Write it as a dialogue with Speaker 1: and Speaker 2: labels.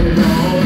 Speaker 1: I know